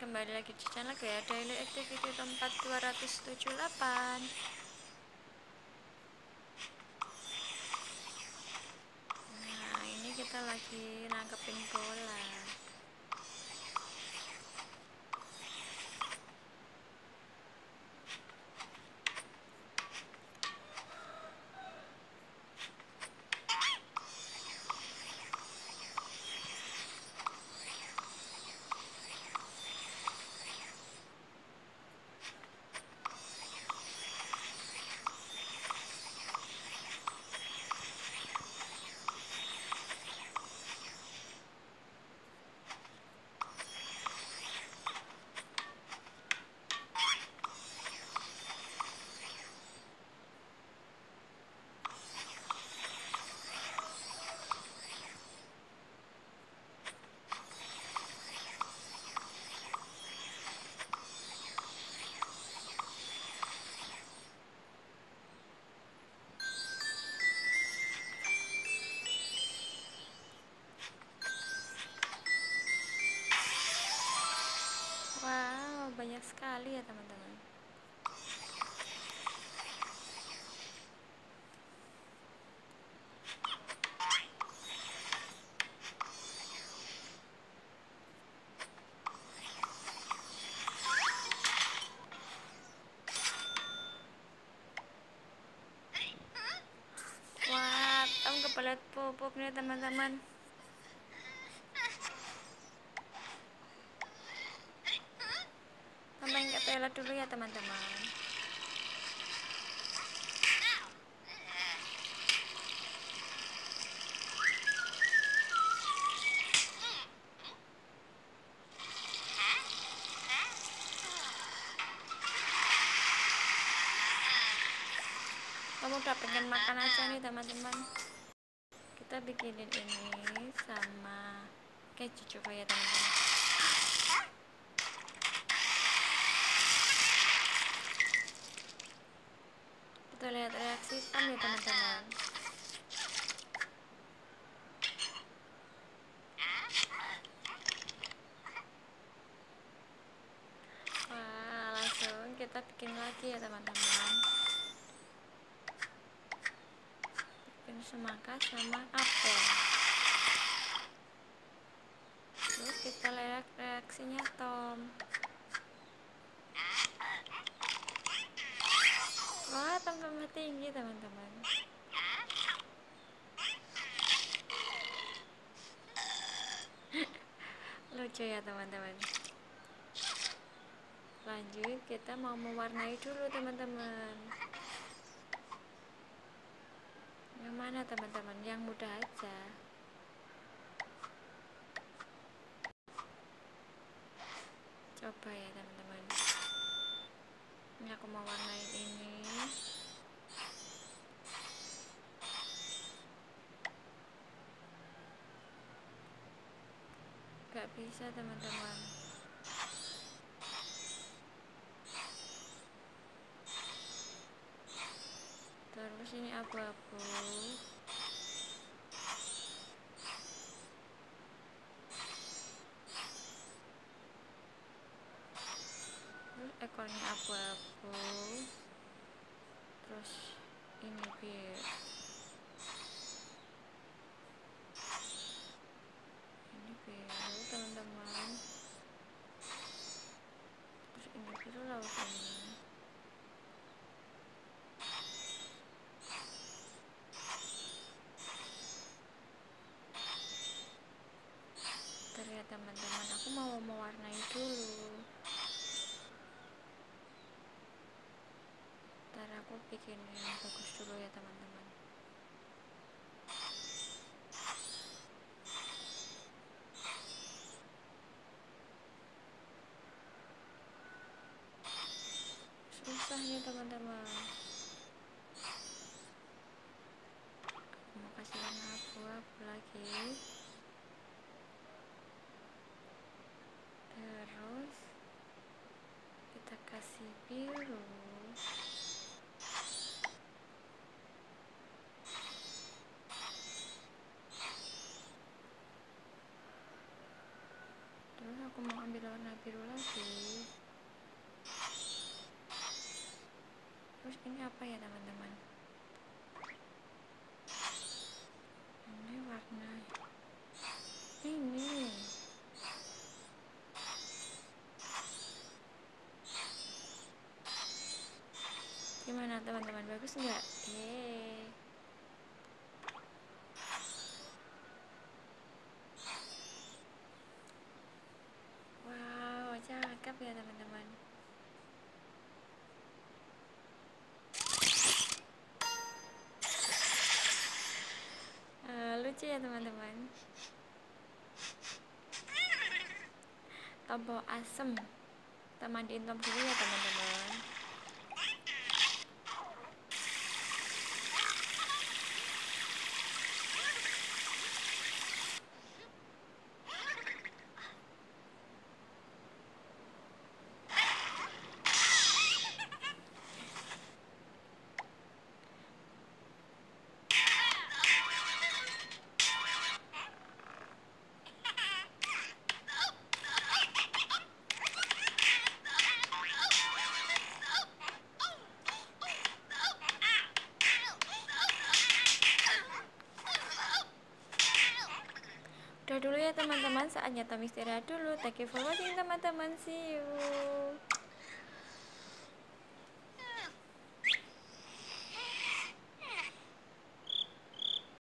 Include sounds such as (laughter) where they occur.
kembali lagi di channel ya Daily Activity tempat 278 Nah ini kita lagi nangkepin bola tom kebelet pupuk nih teman-teman. Tambahin ke toilet dulu ya teman-teman. Kamu udah pengen makan aja nih teman-teman. Bikinin ini sama keju coba ya teman-teman. Kita lihat reaksi Tam ya teman-teman. Wah, langsung kita bikin lagi ya teman-teman. Bikin semangka sama apel. Terus kita lihat reaksinya Tom. Wah, Tom tambah tinggi teman-teman. (laughs) Lucu ya teman-teman. Lanjut, kita mau mewarnai dulu teman-teman. Yang teman-teman? Yang mudah aja. Coba ya teman-teman. Ini aku mau warnain ini. Gak bisa teman-teman. Ini abu-abu. Terus ekornya abu-abu. Terus ini biru. Ini biru teman-teman. Terus ini biru lautnya. Terlihat teman-teman, aku mau mewarnai dulu. Ntar aku bikin yang bagus dulu ya teman-teman. Susah nih teman-teman. warna biru lagi terus ini apa ya teman-teman ini warna ini gimana teman-teman bagus nggak? Yeay. Teman-teman. Tombol asem. Kita mandiin tom dulu ya teman-teman udah dulu ya teman-teman. Saatnya Tom istirahat dulu. Thank you for watching teman-teman. See you